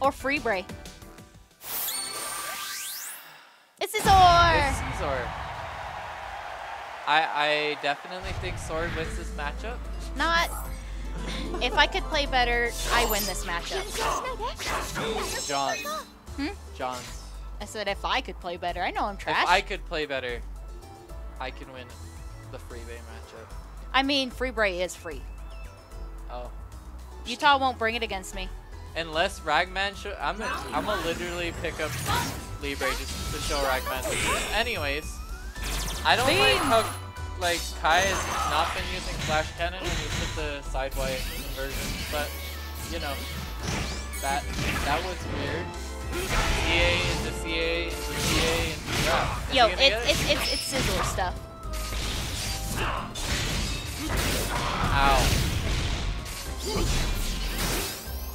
Or Free Bray. It's Scizor! It's Scizor. I, I definitely think Sword wins this matchup. Not. If I could play better, I win this matchup. John. Hmm? John's. I said if I could play better. I know I'm trash. If I could play better, I can win the freebay matchup. I mean, Free Bray is free. Oh. Utah won't bring it against me. Unless Ragman show, I'm gonna, I'm gonna literally pick up Libre just to show Ragman. Anyways, I don't like how like Kai has not been using Flash Cannon and he put the sideway conversion, but you know that that was weird. CA into CA into CA into crap. Yo, he it, it's it's it's Sizzler stuff. Ow.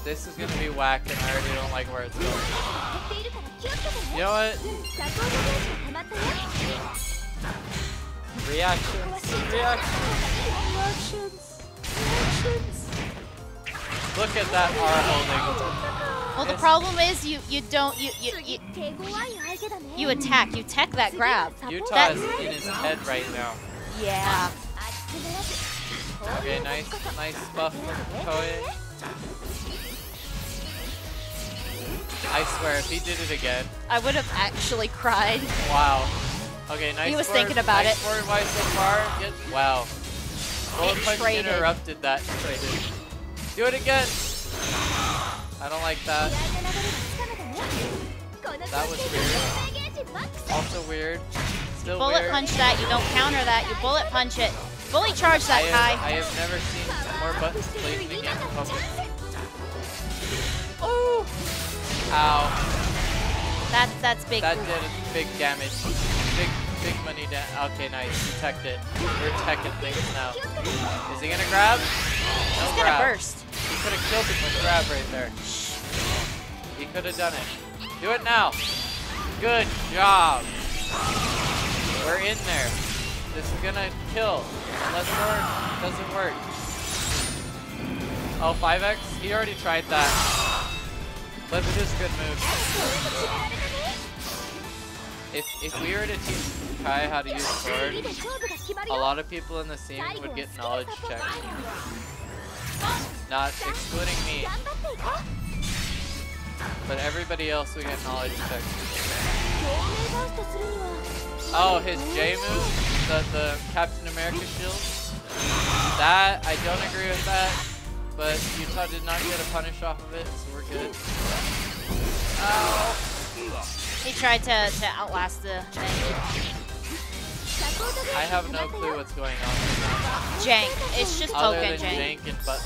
This is gonna be whack and I already don't like where it's going. You know what? Reactions. Reactions. Reactions. Look at that R holding. Well, the problem is you you don't you you you, you attack. You tech that grab. Utah That- is in his head right now. Yeah. Okay, nice, nice buff from Koei. I swear, if he did it again, I would have actually cried. wow. Okay, nice. He was forward- thinking about nice it. Forward wide so far. Get, wow. Bullet punch traded. interrupted that. Traded. Do it again. I don't like that. That was weird. Also weird. Still Bullet weird. punch that. You don't counter that. You bullet punch it. Fully charge I that, have, Kai. I have never seen more buttons placed in public. Ooh. Ow. That's that's big. That did big damage. Big big money down. Okay, nice. Teched it. We're teching things now. Is he gonna grab? No He's gonna grab. burst. He could have killed him with grab right there. He could have done it. Do it now. Good job. We're in there. This is gonna kill. Unless sword doesn't work. Oh, 5x? He already tried that. It is good move. If, if we were to teach Kai how to use sword, a lot of people in the scene would get knowledge checks. Not excluding me, but everybody else would get knowledge checks. Oh, his J move, the, the Captain America shield. That, I don't agree with that, but Utah did not get a punish off of it, so we're good. Ow. He tried to, to outlast the thing. I have no clue what's going on. Jank. It's just Other poke and than jank. jank and butt.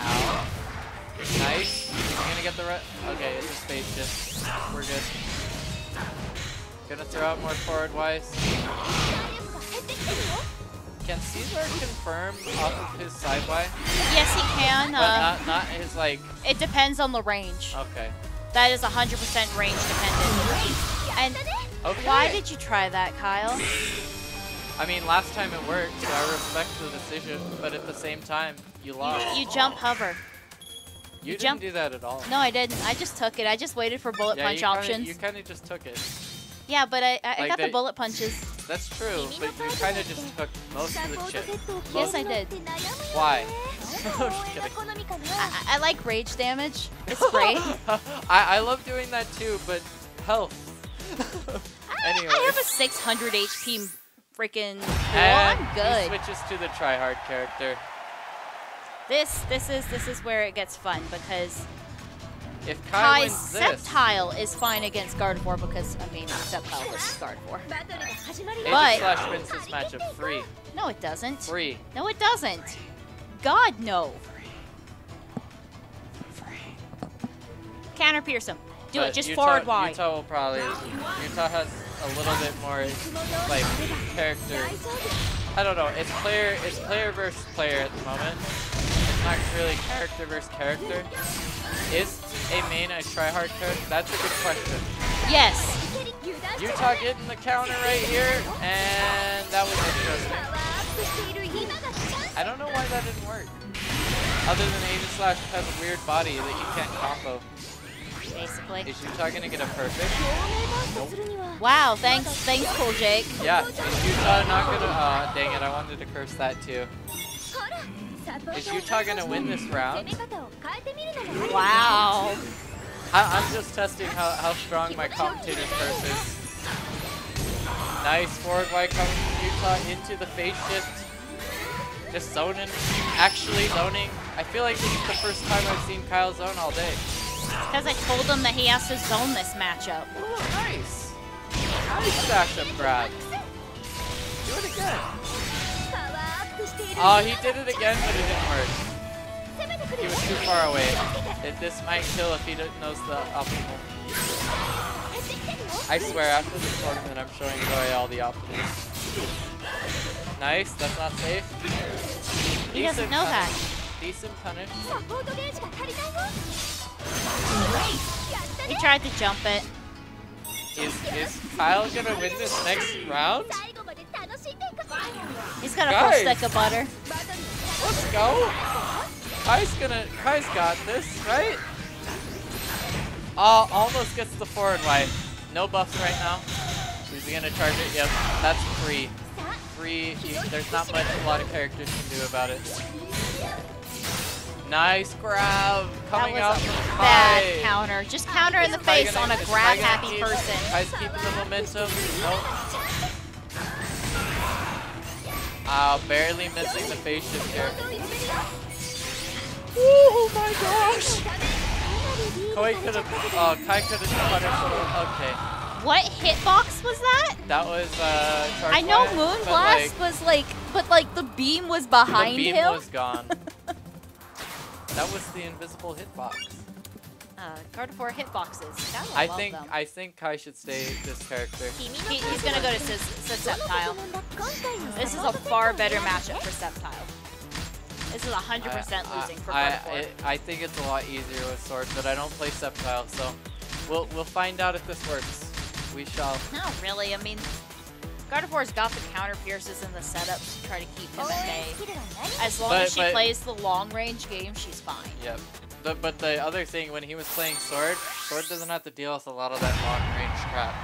Ow. Nice. I'm gonna get the right. Okay, it's a space spaceship. We're good. Gonna throw out more forward wise. Can Scizor confirm off of his side sideway? Yes, he can. But Uh, not not his like. it depends on the range. Okay. That is 100% range dependent. And Okay. why did you try that, Kyle? I mean, last time it worked, so I respect the decision. But at the same time, you lost. You jump hover. You, didn't jump- do that at all. No, I didn't. I just took it. I just waited for bullet yeah, punch you kinda, options. You kind of just took it. Yeah, but I, I, I Like got the bullet punches. That's true, but you kind of just took most of the chip. Yes, I did. Why? I'm just kidding. I, I I like rage damage. It's great. I, I love doing that too, but health. anyway. I have a 600 HP freaking pool. and I'm he good. switches to the tryhard character. This this is this is where it gets fun because If Kai Kai's wins this, is fine against Gardevoir because I mean Sceptile versus Gardevoir. But- Slash wins this matchup free. No, it doesn't. Free. No, it doesn't. God no. Counter pierce him. Do But it. Just Utah, forward wide. Utah will probably. Utah has a little bit more like character. I don't know. It's player. It's player versus player at the moment. It's not really character versus character. Is a main a tryhard character? That's a good question. Yes. Utah getting the counter right here, and that was interesting. I don't know why that didn't work. Other than Agent Aegislash has a weird body that you can't combo. Basically. Is Utah gonna get a perfect? Nope. Wow, thanks, thanks, Cool Jake. Yeah, is Utah not gonna? Uh, dang it, I wanted to curse that too. Is Utah gonna win this round? Wow. I, am just testing how, how strong my commentator's curse is. Nice forward Y coming from Utah into the phase shift. Just zoning, actually zoning. I feel like this is the first time I've seen Kyle zone all day. Because I told him that he has to zone this matchup. Oh, nice. Nice dash up grab. Do it again. Oh, he did it again, but it didn't work. He was too far away. It, this might kill if he knows the optimal. I swear, after this tournament, I'm showing Roy all the optimals. Nice, that's not safe. He Decent doesn't know punish. that. Decent punish. He tried to jump it. Is, is Kyle gonna win this next round? He's got a Guys. full stick of butter. Let's go. Kai's gonna, Kai's got this, right? Oh, almost gets the forward white. No buffs right now. Is he gonna charge it? Yep, that's free. Free, there's not much a lot of characters can do about it. Nice grab coming out A bad Kai. counter. Just counter in the face on a grab happy person. Kai's keeping the momentum. Nope. Uh, barely missing the phase shift here. Oh my gosh! Koi could have, uh, Kai could have punished. Okay. What hitbox was that? That was uh. I know Moonblast like, was like, but like the beam was behind him. The beam him. was gone. That was the invisible hitbox. Uh, Gardevoir hitboxes. I think them. I think Kai should stay this character. He, he's gonna go to Sceptile. This is a far better matchup for Sceptile. This is 100% losing for Gardevoir. I, I think it's a lot easier with Sword, but I don't play Sceptile, so we'll we'll find out if this works. We shall. Not really. I mean, Gardevoir's got the counter pierces and the setups to try to keep him at bay. As long but, as she but, plays the long range game, she's fine. Yep. The, but the other thing, when he was playing Sword, Sword doesn't have to deal with a lot of that long range crap.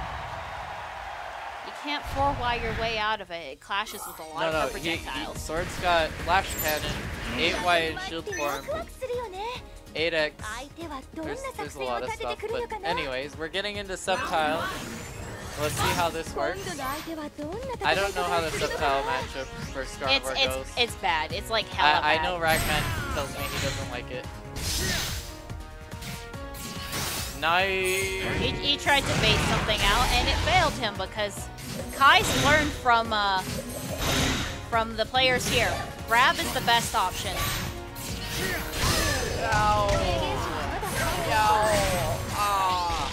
You can't 4Y your way out of it. It clashes with a lot no, of no, projectiles. He, he, Sword's got Flash Cannon, 8Y in Shield Form, 8X. There's, there's a lot of stuff. But anyways, we're getting into Sceptile. Let's see how this works. I don't know how the Sceptile matchup for Star it's, Wars it's, goes. It's bad. It's like hella I, I know Ragman tells me he doesn't like it. Nice. He, he, tried to bait something out and it failed him because Kai's learned from uh, from the players here. Grab is the best option. Ow. Ow. Ah.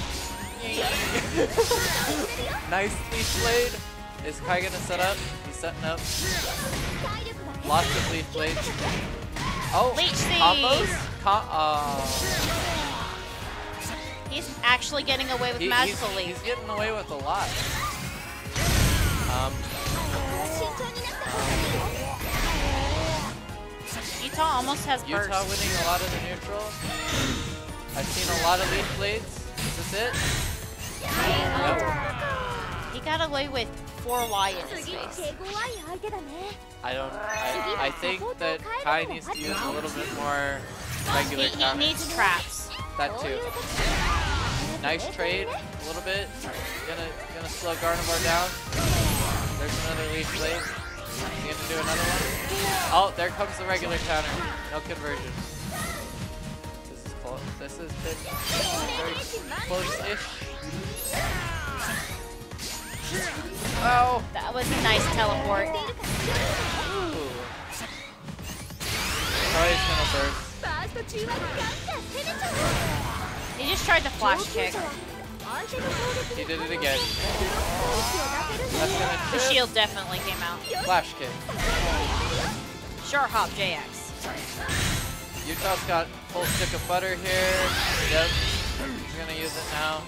nice leaf. Is Kai gonna set up? He's setting up. Lots of leaf blades. Oh, Leech combos? Com uh... He's actually getting away with he, magical he's. He's getting away with a lot. Um, Utah almost has Utah burst. winning a lot of the neutral. I've seen a lot of leaf blades. Is this it? He got away with 4Y in his face. I don't. I, I think that Kai needs to use a little bit more regular he, he needs traps. That too. Nice trade, a little bit. Gonna gonna slow Gardevoir down. There's another leaf blade. Gonna do another one. Oh, there comes the regular counter. No conversion. This is close. This is very close-ish. Oh! That was a nice teleport. Ooh. Probably gonna burst. He just tried to flash kick. He did it again. The shield definitely came out. Flash kick. Short hop JX. Utah's got full stick of butter here. Yep. He's gonna use it now.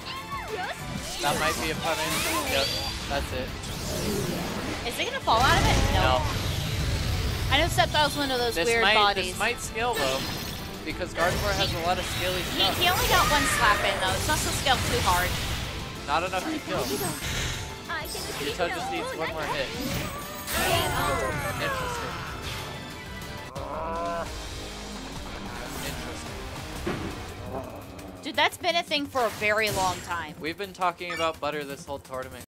That might be a punish. Yep. That's it. Is he gonna fall out of it? No. no. I know Sceptile's one of those This weird might bodies. this might scale though, because Gardevoir has a lot of skilly he, stuff. he only got one slap in though. It's not so scaled too hard. Not enough to kill. Utah just needs one more hit. Interesting. Um, Interesting. Dude, that's been a thing for a very long time. We've been talking about butter this whole tournament.